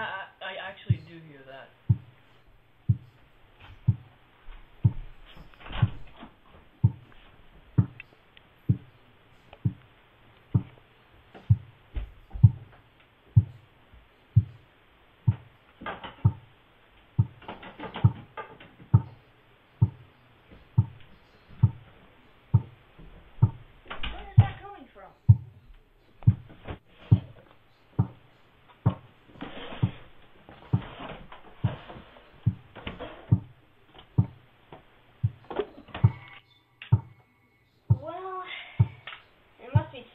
Yeah,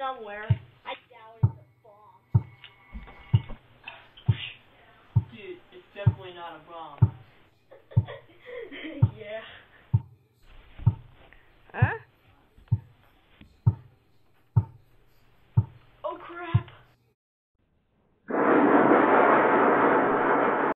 somewhere. I doubt it's a bomb. Dude, it's definitely not a bomb.